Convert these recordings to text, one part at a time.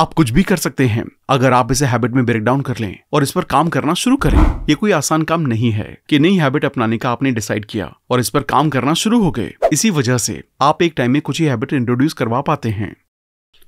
आप कुछ भी कर सकते हैं, अगर आप इसे हैबिट में ब्रेक डाउन कर लें और इस पर काम करना शुरू करें। ये कोई आसान काम नहीं है कि नई हैबिट अपनाने का आपने डिसाइड किया और इस पर काम करना शुरू हो गए। इसी वजह से आप एक टाइम में कुछ ही हैबिट इंट्रोड्यूस करवा पाते हैं।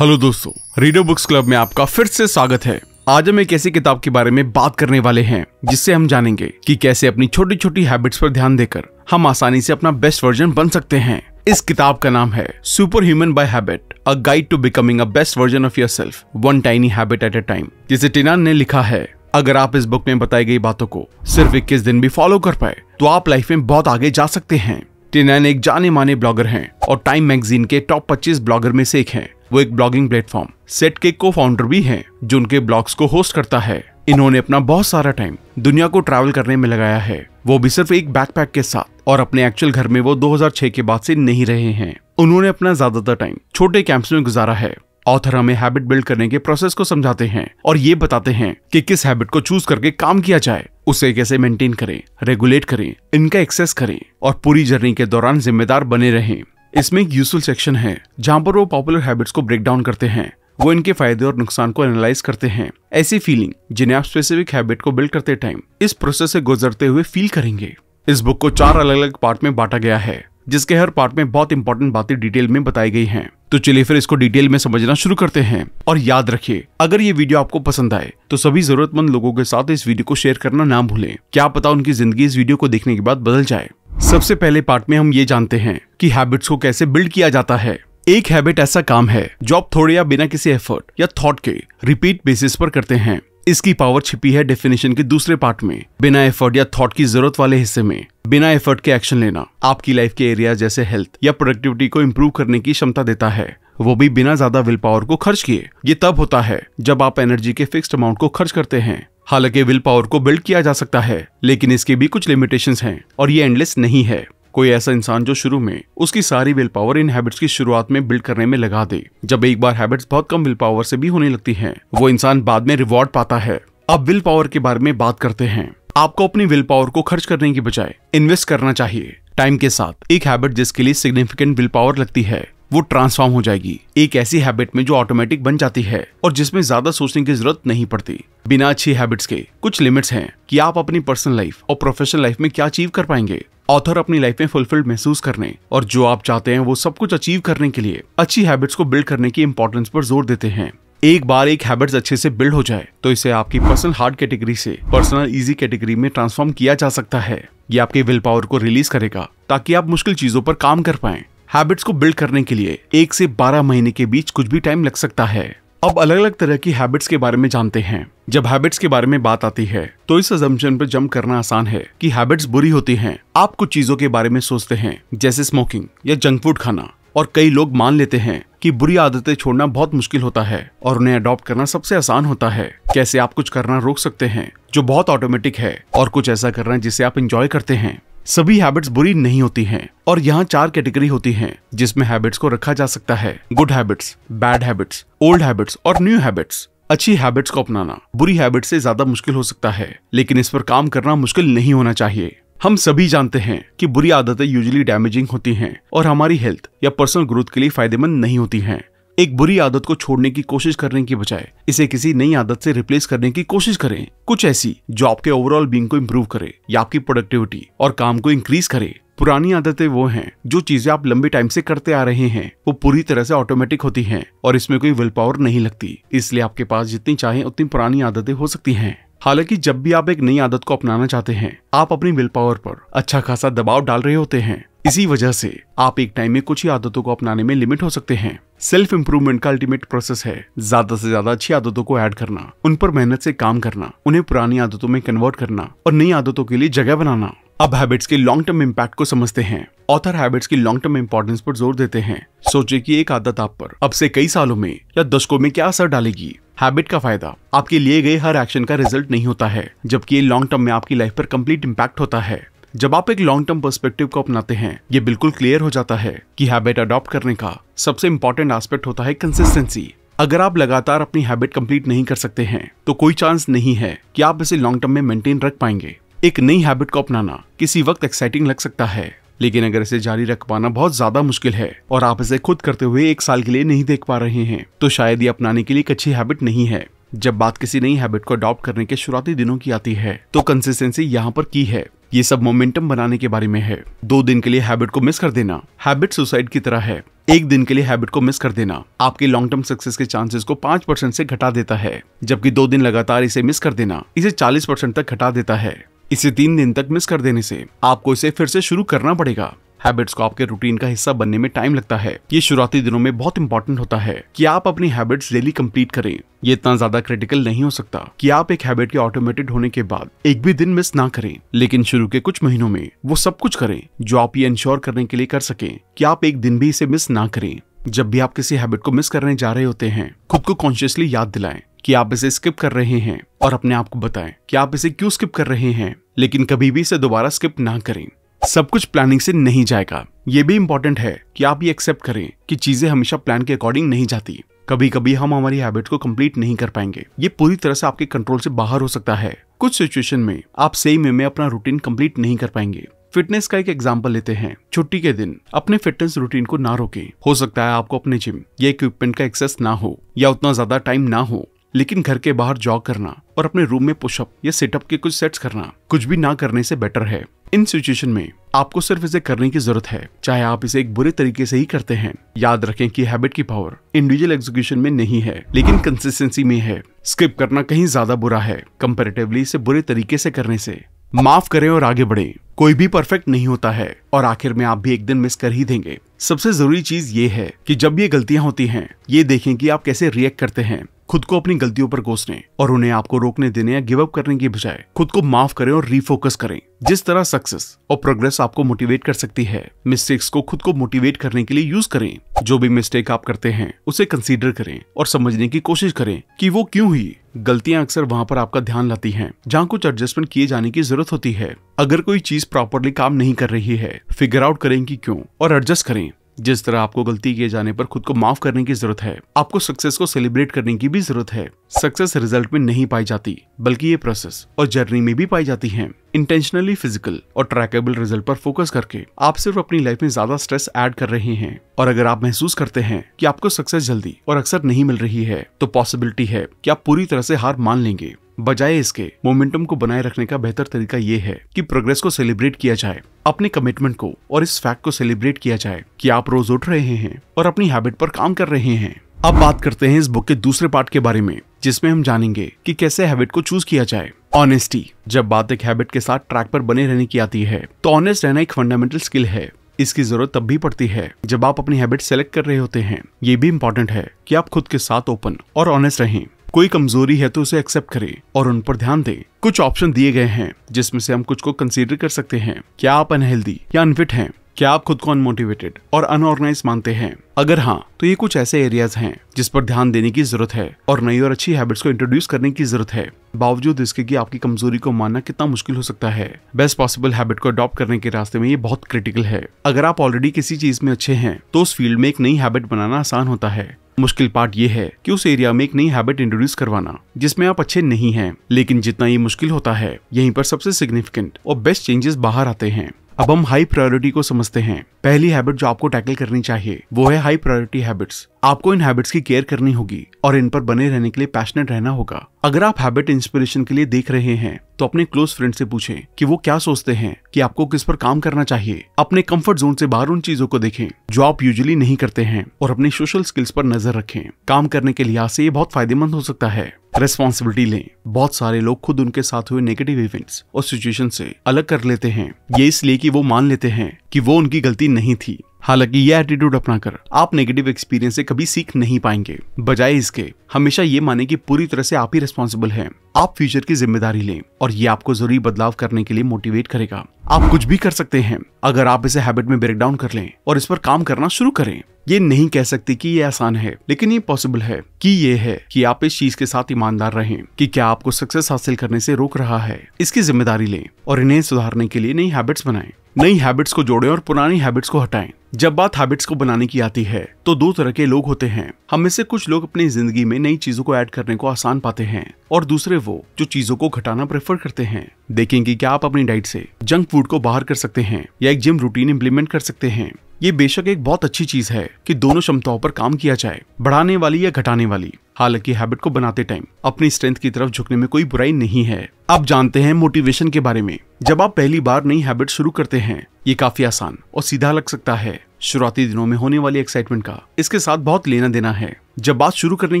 हेलो दोस्तों रीडो बुक्स क्लब में आपका फिर से स्वागत है। आज हम एक ऐसी किताब के बारे में बात करने वाले हैं, जिससे हम जानेंगे कि कैसे अपनी छोटी छोटी हैबिट्स पर ध्यान देकर हम आसानी से अपना बेस्ट वर्जन बन सकते हैं। इस किताब का नाम है super human by habit a guide to becoming a best version of your self one tiny habit at a time जिसे टिनान ने लिखा है। अगर आप इस बुक में बताई गई बातों को सिर्फ़ इक्कीस दिन भी फॉलो कर पाए तो आप लाइफ में बहुत आगे जा सकते हैं। टिनान एक जाने माने ब्लॉगर हैं और टाइम मैगजीन के टॉप 25 ब्लॉगर में से एक हैं। वो एक ब्लॉगिंग प्लेटफॉर्म सेट के को फाउंडर भी हैं, जो उनके ब्लॉग्स को होस्ट करता है। इन्होंने अपना बहुत सारा टाइम दुनिया को ट्रैवल करने में लगाया है। वो भी सिर्फ़ एक बैकपैक के साथ। और अपने एक्चुअल घर में वो 2006 के बाद से नहीं रहे हैं। उन्होंने अपना ज़्यादातर टाइम छोटे कैंप्स में गुजारा है। ऑथर हमें हैबिट बिल्ड करने के प्रोसेस को समझाते हैं और ये बताते हैं कि किस हैबिट को चूज़ करके काम किया जाए, उसे कैसे मेंटेन करें रेगुलेट करें, इनका एक्सेस करें और पूरी जर्नी के दौरान जिम्मेदार बने रहें। इसमें एक यूजफुल सेक्शन है जहाँ पर वो पॉपुलर हैबिट्स को ब्रेक डाउन करते हैं। वो इनके फ़ायदे और नुकसान को एनालाइज करते हैं। ऐसी फीलिंग जिन्हें आप स्पेसिफिक हैबिट को बिल्ड करते टाइम इस प्रोसेस से गुजरते हुए फील करेंगे। इस बुक को चार अलग अलग पार्ट में बांटा गया है, जिसके हर पार्ट में बहुत इंपॉर्टेंट बातें डिटेल में बताई गई हैं। तो चलिए फिर इसको डिटेल में समझना शुरू करते हैं। और याद रखिए, अगर ये वीडियो आपको पसंद आए तो सभी जरूरतमंद लोगों के साथ इस वीडियो को शेयर करना ना भूलें। क्या पता उनकी ज़िंदगी इस वीडियो को देखने के बाद बदल जाए। सबसे पहले पार्ट में हम ये जानते हैं कि हैबिट्स को कैसे बिल्ड किया जाता है। एक हैबिट ऐसा काम है, जो आप थोड़े या बिना किसी एफर्ट या थॉट के रिपीट बेसिस पर करते हैं। इसकी पावर छिपी है डेफिनेशन के दूसरे पार्ट में। बिना एफर्ट या थॉट की ज़रूरत वाले हिस्से में। बिना एफर्ट के एक्शन लेना आपकी लाइफ के एरिया जैसे हेल्थ या प्रोडक्टिविटी को इम्प्रूव करने की क्षमता देता है। वो भी बिना ज़्यादा विल पावर को खर्च किए। ये तब होता है जब आप एनर्जी के फिक्स्ड अमाउंट को खर्च करते हैं। हालाँकि विल पावर को बिल्ड किया जा सकता है, लेकिन इसके भी कुछ लिमिटेशंस हैं और ये एंडलेस नहीं है। कोई ऐसा इंसान जो शुरू में उसकी सारी विल पावर इन हैबिट्स की शुरुआत में बिल्ड करने में लगा दे। जब एक बार हैबिट्स बहुत कम विल पावर से भी होने लगती हैं, वो इंसान बाद में रिवॉर्ड पाता है। अब विल पावर के बारे में बात करते हैं। आपको अपनी विल पावर को खर्च करने की बजाय इन्वेस्ट करना चाहिए। टाइम के साथ एक हैबिट जिसके लिए सिग्निफिकेंट विल पावर लगती है वो ट्रांसफॉर्म हो जाएगी। एक ऐसी हैबिट में जो ऑटोमेटिक बन जाती है और जिसमें ज़्यादा सोचने की ज़रूरत नहीं पड़ती। बिना अच्छी हैबिट्स के कुछ लिमिट्स हैं कि आप अपनी पर्सनल लाइफ और प्रोफेशनल लाइफ में क्या अचीव कर पाएँगे। ऑथर अपनी लाइफ में फुलफिल्ड महसूस करने और जो आप चाहते हैं वो सब कुछ अचीव करने के लिए अच्छी हैबिट्स को बिल्ड करने की इंपॉर्टेंस पर ज़ोर देते हैं। एक बार एक हैबिट्स अच्छे से बिल्ड हो जाए तो इसे आपकी पर्सनल हार्ड कैटेगरी से पर्सनल इजी कैटेगरी में ट्रांसफॉर्म किया जा सकता है। ये आपके विल पावर को रिलीज़ करेगा, ताकि आप मुश्किल चीज़ों पर काम कर पाए। हैबिट्स को बिल्ड करने के लिए एक से बारह महीने के बीच कुछ भी टाइम लग सकता है। अब अलग अलग तरह की हैबिट्स के बारे में जानते हैं। जब हैबिट्स के बारे में बात आती है तो इस अजम्पशन पर जम करना आसान है कि हैबिट्स बुरी होती हैं। आप कुछ चीज़ों के बारे में सोचते हैं, जैसे स्मोकिंग या जंक फ़ूड खाना, और कई लोग मान लेते हैं कि बुरी आदतें छोड़ना बहुत मुश्किल होता है, और उन्हें अडॉप्ट करना सबसे आसान होता है। कैसे आप कुछ करना रोक सकते हैं, जो बहुत ऑटोमेटिक है, और कुछ ऐसा करना जिसे आप इंजॉय करते हैं। सभी हैबिट्स बुरी नहीं होती हैं और यहाँ चार कैटेगरी होती हैं जिसमें हैबिट्स को रखा जा सकता है। Good habits bad habits old habits और न्यू हैबिट्स अच्छी हैबिट्स को अपनाना बुरी हैबिट्स से ज़्यादा मुश्किल हो सकता है, लेकिन इस पर काम करना मुश्किल नहीं होना चाहिए। हम सभी जानते हैं कि बुरी आदतें यूजुअली डैमेजिंग होती हैं और हमारी हेल्थ या पर्सनल ग्रोथ के लिए फ़ायदेमंद नहीं होती हैं। एक बुरी आदत को छोड़ने की कोशिश करने की बजाय इसे किसी नई आदत से रिप्लेस करने की कोशिश करें। कुछ ऐसी जो आपके ओवरऑल बींग को इम्प्रूव करे, या आपकी प्रोडक्टिविटी और काम को इंक्रीज करे। पुरानी आदतें वो हैं जो चीज़ें आप लंबे टाइम से करते आ रहे हैं। वो पूरी तरह से ऑटोमेटिक होती हैं और इसमें कोई विल पावर नहीं लगती। इसलिए आपके पास जितनी चाहे उतनी पुरानी आदतें हो सकती हैं। हालाँकि जब भी आप एक नई आदत को अपनाना चाहते हैं, आप अपनी विल पावर पर अच्छा खासा दबाव डाल रहे होते हैं। इसी वजह से आप एक टाइम में कुछ ही आदतों को अपनाने में लिमिट हो सकते हैं। सेल्फ इंप्रूवमेंट का अल्टीमेट प्रोसेस है ज़्यादा से ज़्यादा अच्छी आदतों को ऐड करना, उन पर मेहनत से काम करना, उन्हें पुरानी आदतों में कन्वर्ट करना और नई आदतों के लिए जगह बनाना। अब हैबिट्स के लॉन्ग टर्म इम्पैक्ट को समझते हैं। ऑथर हैबिट्स की लॉन्ग टर्म इम्पोर्टेंस पर ज़ोर देते हैं। सोचे कि एक आदत आप पर अब से कई सालों में या दशकों में क्या असर डालेगी? हैबिट का फ़ायदा आपके लिए गए हर एक्शन का रिज़ल्ट नहीं होता है, जबकि ये लॉन्ग टर्म में आपकी लाइफ पर कंप्लीट इम्पैक्ट होता है। जब आप एक लॉन्ग टर्म पर्सपेक्टिव को अपनाते हैं, ये बिल्कुल क्लियर हो जाता है कि हैबिट अडॉप्ट करने का सबसे इंपॉर्टेंट एस्पेक्ट होता है कंसिस्टेंसी अगर आप लगातार अपनी हैबिट कंप्लीट नहीं कर सकते हैं तो कोई चांस नहीं है कि आप इसे लॉन्ग टर्म में मेंटेन रख पाएँगे। एक नई हैबिट को अपनाना किसी वक्त एक्साइटिंग लग सकता है, लेकिन अगर इसे जारी रख पाना बहुत ज़्यादा मुश्किल है और आप इसे खुद करते हुए एक साल के लिए नहीं देख पा रहे हैं तो शायद ये अपनाने के लिए एक अच्छी हैबिट नहीं है। जब बात किसी नई हैबिट को अडॉप्ट करने के शुरुआती दिनों की आती है तो कंसिस्टेंसी यहाँ पर की है। ये सब मोमेंटम बनाने के बारे में है। दो दिन के लिए हैबिट को मिस कर देना। हैबिट सुसाइड की तरह है। एक दिन के लिए हैबिट को मिस कर देना। आपके लॉन्ग टर्म सक्सेस के चांसेस को पाँच परसेंट से घटा देता है। जबकि दो दिन लगातार इसे मिस कर देना, इसे चालीस परसेंट तक घटा देता है। इसे तीन दिन तक मिस कर देने से आपको इसे फिर से शुरू करना पड़ेगा। हैबिट्स को आपके रूटीन का हिस्सा बनने में टाइम लगता है। ये शुरुआती दिनों में बहुत इंपॉर्टेंट होता है कि आप अपनी हैबिट्स डेली कंप्लीट करें। ये इतना ज़्यादा क्रिटिकल नहीं हो सकता कि आप एक हैबिट के ऑटोमेटेड होने के बाद एक भी दिन मिस ना करें। लेकिन शुरू के कुछ महीनों में वो सब कुछ करें जो आप ये इंश्योर करने के लिए कर सकें कि आप एक दिन भी इसे मिस ना करें। जब भी आप किसी हैबिट को मिस करने जा रहे होते हैं, खुद को कॉन्शियसली याद दिलाएँ कि आप इसे स्किप कर रहे हैं और अपने आप को बताएँ कि आप इसे क्यों स्किप कर रहे हैं। लेकिन कभी भी इसे दोबारा स्किप ना करें। सब कुछ प्लानिंग से नहीं जाएगा। ये भी इंपॉर्टेंट है कि आप ये एक्सेप्ट करें कि चीज़ें हमेशा प्लान के अकॉर्डिंग नहीं जाती। कभी कभी हम हमारी हैबिट को कंप्लीट नहीं कर पाएँगे। ये पूरी तरह से आपके कंट्रोल से बाहर हो सकता है। कुछ सिचुएशन में आप सही में, में अपना रूटीन कंप्लीट नहीं कर पाएँगे। फिटनेस का एक एग्ज़ाम्पल लेते हैं। छुट्टी के दिन अपने फिटनेस रूटीन को ना रोके। हो सकता है आपको अपने जिम या इक्विपमेंट का एक्सेस ना हो या उतना ज़्यादा टाइम ना हो। लेकिन घर के बाहर जॉग करना और अपने रूम में पुशअप या सेटअप के कुछ सेट्स करना कुछ भी ना करने से बेटर है। इन सिचुएशन में आपको सिर्फ़ इसे करने की ज़रूरत है, चाहे आप इसे एक बुरे तरीके से ही करते हैं। याद रखें कि हैबिट की पावर इंडिविजुअल एग्जीक्यूशन में नहीं है, लेकिन कंसिस्टेंसी में है। स्किप करना कहीं ज़्यादा बुरा है कंपेरेटिवली इसे बुरे तरीके से करने से। माफ़ करें और आगे बढ़ें। कोई भी परफेक्ट नहीं होता है, और आखिर में आप भी एक दिन मिस कर ही देंगे। सबसे ज़रूरी चीज़ ये है कि जब ये गलतियाँ होती हैं, ये देखें कि आप कैसे रिएक्ट करते हैं। खुद को अपनी गलतियों पर कोसने और उन्हें आपको रोकने देने या गिव अप करने की बजाय खुद को माफ़ करें और रीफोकस करें। जिस तरह सक्सेस और प्रोग्रेस आपको मोटिवेट कर सकती है मिस्टेक्स को खुद को मोटिवेट करने के लिए यूज़ करें। जो भी मिस्टेक आप करते हैं, उसे कंसीडर करें और समझने की कोशिश करें कि वो क्यों हुई। गलतियाँ अक्सर वहाँ पर आपका ध्यान लाती हैं, जहाँ कुछ एडजस्टमेंट किए जाने की ज़रूरत होती है। अगर कोई चीज़ प्रॉपरली काम नहीं कर रही है फिगर आउट करें कि क्यों और एडजस्ट करें। जिस तरह आपको गलती किए जाने पर खुद को माफ़ करने की ज़रूरत है, आपको सक्सेस को सेलिब्रेट करने की भी ज़रूरत है। सक्सेस रिज़ल्ट में नहीं पाई जाती, बल्कि ये प्रोसेस और जर्नी में भी पाई जाती है। इंटेंशनली फ़िज़िकल और ट्रैकेबल रिज़ल्ट पर फोकस करके आप सिर्फ़ अपनी लाइफ में ज़्यादा स्ट्रेस ऐड कर रहे हैं। और अगर आप महसूस करते हैं कि आपको सक्सेस जल्दी और अक्सर नहीं मिल रही है तो पॉसिबिलिटी है कि आप पूरी तरह से हार मान लेंगे। बजाय इसके मोमेंटम को बनाए रखने का बेहतर तरीका ये है कि प्रोग्रेस को सेलिब्रेट किया जाए, अपने कमिटमेंट को और इस फैक्ट को सेलिब्रेट किया जाए कि आप रोज उठ रहे हैं और अपनी हैबिट पर काम कर रहे हैं। अब बात करते हैं इस बुक के दूसरे पार्ट के बारे में, जिसमें हम जानेंगे कि कैसे हैबिट को चूज़ किया जाए। ऑनेस्टी जब बात एक हैबिट के साथ ट्रैक पर बने रहने की आती है तो ऑनेस्ट रहना एक फंडामेंटल स्किल है। इसकी ज़रूरत तब भी पड़ती है जब आप अपनी हैबिट सेलेक्ट कर रहे होते हैं। ये भी इम्पोर्टेंट है कि आप खुद के साथ ओपन और ऑनेस्ट रहें। कोई कमज़ोरी है तो उसे एक्सेप्ट करें और उन पर ध्यान दें। कुछ ऑप्शन दिए गए हैं, जिसमें से हम कुछ को कंसीडर कर सकते हैं। क्या आप अनहेल्दी या अनफिट हैं? क्या आप खुद को अनमोटिवेटेड और अनऑर्गेनाइज मानते हैं? अगर हाँ तो ये कुछ ऐसे एरियाज़ हैं, जिस पर ध्यान देने की ज़रूरत है और नई और अच्छी हैबिट्स को इंट्रोड्यूस करने की ज़रूरत है। बावजूद इसके कि आपकी कमज़ोरी को मानना कितना मुश्किल हो सकता है। बेस्ट पॉसिबल हैबिट को अडॉप्ट करने के रास्ते में ये बहुत क्रिटिकल है। अगर आप ऑलरेडी किसी चीज़ में अच्छे हैं तो उस फ़ील्ड में एक नई हैबिट बनाना आसान होता है। मुश्किल पार्ट ये है कि उस एरिया में एक नई हैबिट इंट्रोड्यूस करवाना, जिसमें आप अच्छे नहीं हैं, लेकिन जितना ये मुश्किल होता है, यहीं पर सबसे सिग्निफिकेंट और बेस्ट चेंजेस बाहर आते हैं। अब हम हाई प्रायोरिटी को समझते हैं। पहली हैबिट जो आपको टैकल करनी चाहिए, वो है हाई प्रायोरिटी हैबिट्स आपको इन हैबिट्स की केयर करनी होगी और इन पर बने रहने के लिए पैशनेट रहना होगा। अगर आप हैबिट इंस्पिरेशन के लिए देख रहे हैं तो अपने क्लोज फ्रेंड से पूछें कि वो क्या सोचते हैं, कि आपको किस पर काम करना चाहिए। अपने कंफर्ट जोन से बाहर उन चीज़ों को देखें, जो आप यूजुअली नहीं करते हैं, और अपने सोशल स्किल्स पर नज़र रखें। काम करने के लिहाज से ये बहुत फ़ायदेमंद हो सकता है। रेस्पॉन्सिबिलिटी लें। बहुत सारे लोग खुद उनके साथ हुए नेगेटिव इवेंट्स और सिचुएशन से अलग कर लेते हैं। ये इसलिए कि वो मान लेते हैं कि वो उनकी गलती नहीं थी। हालाँकि ये एटीट्यूड अपनाकर आप नेगेटिव एक्सपीरियंस से कभी सीख नहीं पाएँगे। बजाय इसके, हमेशा ये माने कि पूरी तरह से आप ही रिस्पॉन्सिबल हैं। आप फ्यूचर की ज़िम्मेदारी लें और ये आपको ज़रूरी बदलाव करने के लिए मोटिवेट करेगा। आप कुछ भी कर सकते हैं। अगर आप इसे हैबिट में ब्रेक डाउन कर लें और इस पर काम करना शुरू करें। ये नहीं कह सकती कि ये आसान है, लेकिन ये पॉसिबल है कि ये है कि आप इस चीज़ के साथ ईमानदार रहें कि क्या आपको सक्सेस हासिल करने से रोक रहा है। इसकी ज़िम्मेदारी लें और इन्हें सुधारने के लिए नई हैबिट्स बनाएँ। नई हैबिट्स को जोड़ें और पुरानी हैबिट्स को हटाएँ। जब बात हैबिट्स को बनाने की आती है तो दो तरह के लोग होते हैं। हम में से कुछ लोग अपनी ज़िंदगी में नई चीज़ों को ऐड करने को आसान पाते हैं और दूसरे वो जो चीज़ों को घटाना प्रेफर करते हैं। देखेंगे क्या आप अपनी डाइट से जंक फ़ूड को बाहर कर सकते हैं, या एक जिम रूटीन इम्प्लीमेंट कर सकते हैं। ये बेशक एक बहुत अच्छी चीज़ है कि दोनों क्षमताओं पर काम किया जाए, बढ़ाने वाली या घटाने वाली। हालाँकि हैबिट को बनाते टाइम अपनी स्ट्रेंथ की तरफ़ झुकने में कोई बुराई नहीं है। आप जानते हैं मोटिवेशन के बारे में। जब आप पहली बार नई हैबिट शुरू करते हैं, ये काफ़ी आसान और सीधा लग सकता है। शुरुआती दिनों में होने वाली एक्साइटमेंट का, इसके साथ बहुत लेना देना है। जब बात शुरू करने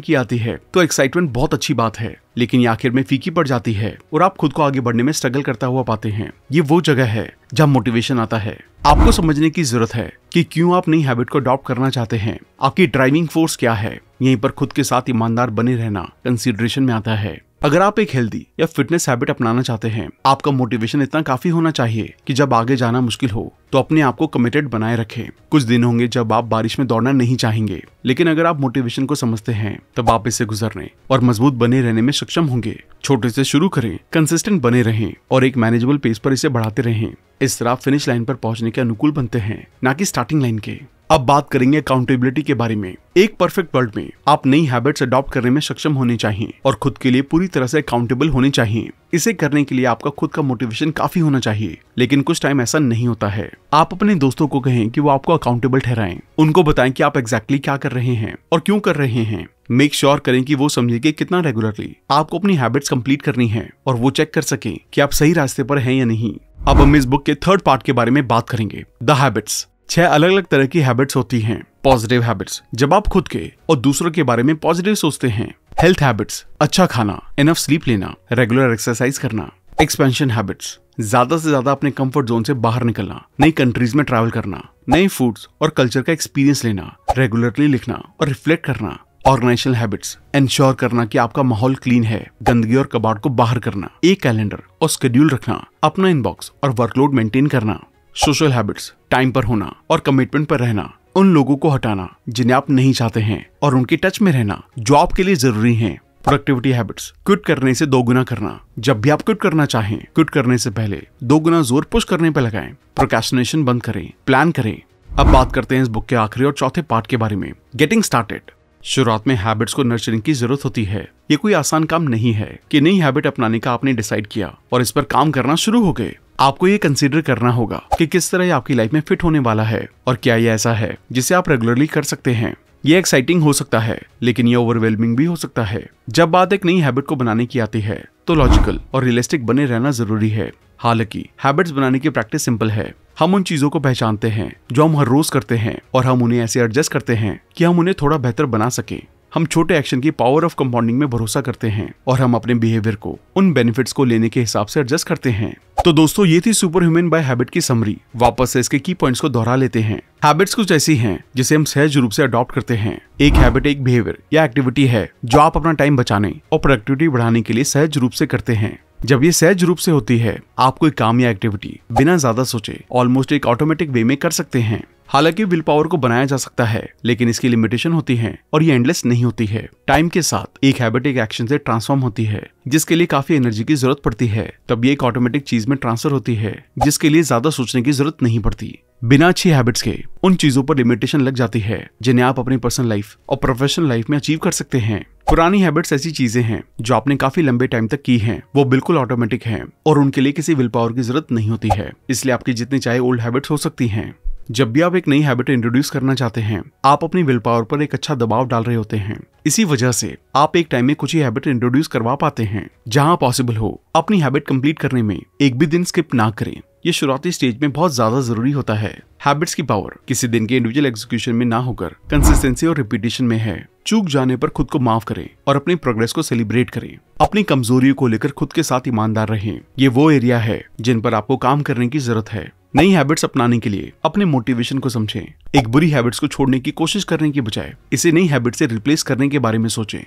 की आती है तो एक्साइटमेंट बहुत अच्छी बात है, लेकिन ये आखिर में फीकी पड़ जाती है और आप खुद को आगे बढ़ने में स्ट्रगल करता हुआ पाते हैं। ये वो जगह है जहाँ मोटिवेशन आता है। आपको समझने की ज़रूरत है कि क्यों आप नई हैबिट को अडॉप्ट करना चाहते हैं। आपकी ड्राइविंग फोर्स क्या है? यहीं पर खुद के साथ ईमानदार बने रहना कंसिडरेशन में आता है। अगर आप एक हेल्दी या फिटनेस हैबिट अपनाना चाहते हैं, आपका मोटिवेशन इतना काफ़ी होना चाहिए कि जब आगे जाना मुश्किल हो तो अपने आप को कमिटेड बनाए रखें। कुछ दिन होंगे जब आप बारिश में दौड़ना नहीं चाहेंगे, लेकिन अगर आप मोटिवेशन को समझते हैं, तब आप इससे गुजरने और मज़बूत बने रहने में सक्षम होंगे। छोटे से शुरू करें कंसिस्टेंट बने रहें और एक मैनेजेबल पेस पर इसे बढ़ाते रहें। इस तरह फिनिश लाइन पर पहुँचने के अनुकूल बनते हैं, न कि स्टार्टिंग लाइन के। अब बात करेंगे अकाउंटेबिलिटी के बारे में। एक परफेक्ट वर्ल्ड में आप नई हैबिट्स अडॉप्ट करने में सक्षम होने चाहिए और खुद के लिए पूरी तरह से अकाउंटेबल होने चाहिए। इसे करने के लिए आपका खुद का मोटिवेशन काफ़ी होना चाहिए, लेकिन कुछ टाइम ऐसा नहीं होता है। आप अपने दोस्तों को कहें कि वो आपको अकाउंटेबल ठहराएँ। उनको बताएँ कि आप एग्जैक्टली क्या कर रहे हैं और क्यों कर रहे हैं। मेक श्योर sure करें कि वो समझे कि कितना रेगुलरली आपको अपनी हैबिट्स कंप्लीट करनी है और वो चेक कर सके कि आप सही रास्ते पर हैं या नहीं। अब हम इस बुक के थर्ड पार्ट के बारे में बात करेंगे। द हैबिट्स छह अलग अलग तरह की हैबिट्स होती हैं। पॉजिटिव हैबिट्स जब आप खुद के और दूसरों के बारे में पॉजिटिव सोचते हैं हेल्थ हैबिट्स अच्छा खाना इनफ स्लीप लेना रेगुलर एक्सरसाइज करना एक्सपेंशन हैबिट्स ज़्यादा से ज़्यादा अपने कंफर्ट जोन से बाहर निकलना नई कंट्रीज़ में ट्रैवल करना नए फूड्स और कल्चर का एक्सपीरियंस लेना रेगुलरली लिखना और रिफ्लेक्ट करना ऑर्गेनाइजेशनल हैबिट्स इंश्योर करना कि आपका माहौल क्लीन है गंदगी और कबाड़ को बाहर करना एक कैलेंडर और स्केड्यूल रखना अपना इनबॉक्स और वर्कलोड मेंटेन करना। सोशल हैबिट्स, टाइम पर होना और कमिटमेंट पर रहना, उन लोगों को हटाना जिन्हें आप नहीं चाहते हैं और उनके टच में रहना जो आपके लिए ज़रूरी हैं। प्रोडक्टिविटी हैबिट्स क्विट करने से दो गुना करना। जब भी आप क्विट करना चाहें क्विट करने से पहले दो गुना ज़ोर पुश करने पर लगाएँ। प्रोकेशनेशन बंद करें प्लान करें। अब बात करते हैं इस बुक के आखिरी और चौथे पार्ट के बारे में। गेटिंग स्टार्टेड शुरुआत में हैबिट्स को नर्चरिंग की ज़रूरत होती है। ये कोई आसान काम नहीं है कि नई हैबिट अपनाने का आपने डिसाइड किया और इस पर काम करना शुरू हो गए। आपको ये कंसिडर करना होगा कि किस तरह आपकी लाइफ में फिट होने वाला है और क्या ये ऐसा है जिसे आप रेगुलरली कर सकते हैं। ये एक्साइटिंग हो सकता है, लेकिन ये ओवरवेलमिंग भी हो सकता है। जब बात एक नई हैबिट को बनाने की आती है तो लॉजिकल और रियलिस्टिक बने रहना ज़रूरी है। हालाँकि हैबिट्स बनाने की प्रैक्टिस सिंपल है। हम उन चीज़ों को पहचानते हैं, जो हम हर रोज करते हैं, और हम उन्हें ऐसे एडजस्ट करते हैं कि हम उन्हें थोड़ा बेहतर बना सके। हम छोटे एक्शन की पावर ऑफ़ कंपाउंडिंग में भरोसा करते हैं, और हम अपने बिहेवियर को, उन बेनिफिट्स को लेने के हिसाब से एडजस्ट करते हैं। तो दोस्तों, ये थी सुपर ह्यूमन बाय हैबिट की समरी वापस से इसके की पॉइंट्स को दोहरा लेते हैं। हैबिट्स कुछ ऐसी हैं, जिसे हम सहज रूप से अडॉप्ट करते हैं। एक हैबिट एक बिहेवियर या एक्टिविटी है, जो आप अपना टाइम बचाने और प्रोडक्टिविटी बढ़ाने के लिए सहज रूप से करते हैं। जब ये सहज रूप से होती है, आप कोई काम या एक्टिविटी बिना ज़्यादा सोचे ऑलमोस्ट एक ऑटोमेटिक वे में कर सकते हैं। हालाँकि विल पावर को बनाया जा सकता है, लेकिन इसकी लिमिटेशन होती है और ये एंडलेस नहीं होती है। टाइम के साथ एक हैबिट एक एक्शन से ट्रांसफॉर्म होती है, जिसके लिए काफ़ी एनर्जी की ज़रूरत पड़ती है। तब ये एक ऑटोमेटिक चीज़ में ट्रांसफ़र होती है, जिसके लिए ज़्यादा सोचने की ज़रूरत नहीं पड़ती। बिना अच्छी हैबिट्स के, उन चीज़ों पर लिमिटेशन लग जाती है, जिन्हें आप अपनी पर्सनल लाइफ और प्रोफेशनल लाइफ में अचीव कर सकते हैं। पुरानी हैबिट्स ऐसी चीज़ें हैं, जो आपने काफ़ी लंबे टाइम तक की हैं, वो बिल्कुल ऑटोमेटिक हैं, और उनके लिए किसी विल पावर की ज़रूरत नहीं होती है। इसलिए आपकी जितनी चाहे ओल्ड हैबिट्स हो सकती हैं। जब भी आप एक नई हैबिट इंट्रोड्यूस करना चाहते हैं, आप अपनी विल पावर पर एक अच्छा दबाव डाल रहे होते हैं। इसी वजह से, आप एक टाइम में कुछ ही हैबिट इंट्रोड्यूस करवा पाते हैं, जहाँ पॉसिबल हो, अपनी हैबिट कंप्लीट करने में एक भी दिन स्किप ना करें। ये शुरुआती स्टेज में बहुत ज़्यादा ज़रूरी होता है। हैबिट्स की पावर किसी दिन के इंडिविजुअल एग्जीक्यूशन में ना होकर कंसिस्टेंसी और रिपीटेशन में है। चूक जाने पर खुद को माफ़ करें और अपनी प्रोग्रेस को सेलिब्रेट करें। अपनी कमजोरियों को लेकर खुद के साथ ईमानदार रहें। ये वो एरिया है, जिन पर आपको काम करने की ज़रूरत है। नई हैबिट्स अपनाने के लिए अपने मोटिवेशन को समझें। एक बुरी हैबिट्स को छोड़ने की कोशिश करने के बजाय इसे नई हैबिट से रिप्लेस करने के बारे में सोचें।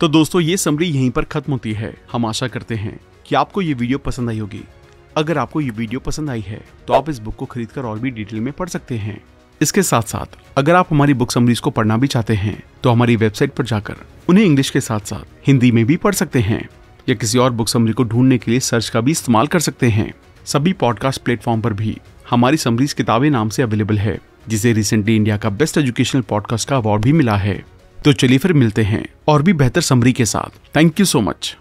तो दोस्तों, ये समरी यहीं पर खत्म होती है। हम आशा करते हैं कि आपको ये वीडियो पसंद आई होगी। अगर आपको ये वीडियो पसंद आई है तो आप इस बुक को खरीद कर और भी डिटेल में पढ़ सकते हैं। इसके साथ साथ अगर आप हमारी बुक समरीज को पढ़ना भी चाहते हैं तो हमारी वेबसाइट पर जाकर उन्हें इंग्लिश के साथ साथ हिंदी में भी पढ़ सकते हैं। या किसी और बुक समरी को ढूँढने के लिए सर्च का भी इस्तेमाल कर सकते हैं। सभी पॉडकास्ट प्लेटफॉर्म पर भी हमारी समरीज किताबें नाम से अवेलेबल है, जिसे रिसेंटली इंडिया का बेस्ट एजुकेशनल पॉडकास्ट का अवार्ड भी मिला है। तो चलिए फिर मिलते हैं और भी बेहतर समरी के साथ। Thank you so much